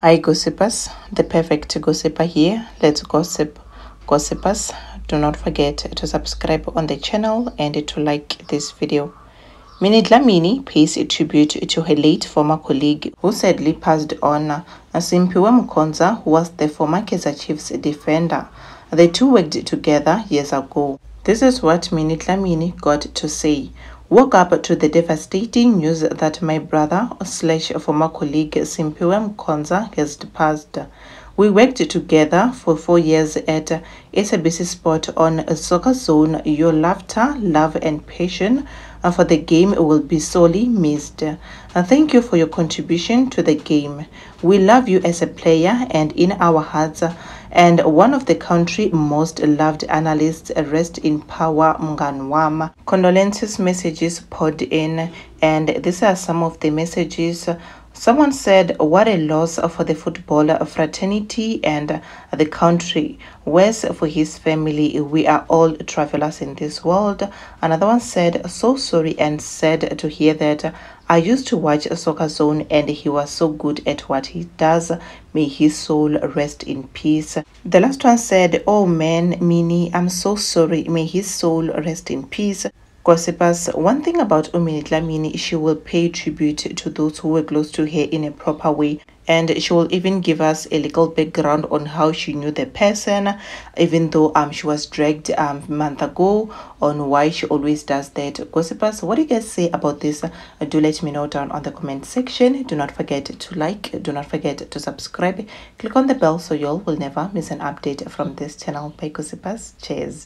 Hi gossipers, the perfect gossiper here. Let's gossip. Gossipers, do not forget to subscribe on the channel and to like this video. Minnie Dlamini pays a tribute to her late former colleague who sadly passed on, Simphiwe Mkhonza, who was the former Kaizer Chiefs defender. The two worked together years ago. This is what Minnie Dlamini got to say woke up to the devastating news that my brother slash former colleague Simphiwe Mkhonza has passed. We worked together for four years at SABC Sport on Soccer Zone. Your laughter, love and passion uh, for the game will be sorely missed. Uh, thank you for your contribution to the game. We love you as a player and in our hearts and one of the country's most loved analysts, Rest in Power Mnganwama. Condolences messages poured in, and these are some of the messages Someone said, What a loss for the football fraternity and the country. Where's for his family? We are all travelers in this world. Another one said, So sorry and sad to hear that. I used to watch a Soccer Zone and he was so good at what he does. May his soul rest in peace. The last one said, Oh man, Minnie, I'm so sorry. May his soul rest in peace. Gossipers, one thing about Umini Dlamini, she will pay tribute to those who were close to her in a proper way. And she will even give us a little background on how she knew the person, even though um she was dragged um a month ago on why she always does that. Gossipers, what do you guys say about this? Do let me know down on the comment section. Do not forget to like, do not forget to subscribe. Click on the bell so you all will never miss an update from this channel. Bye, Gossipers. Cheers.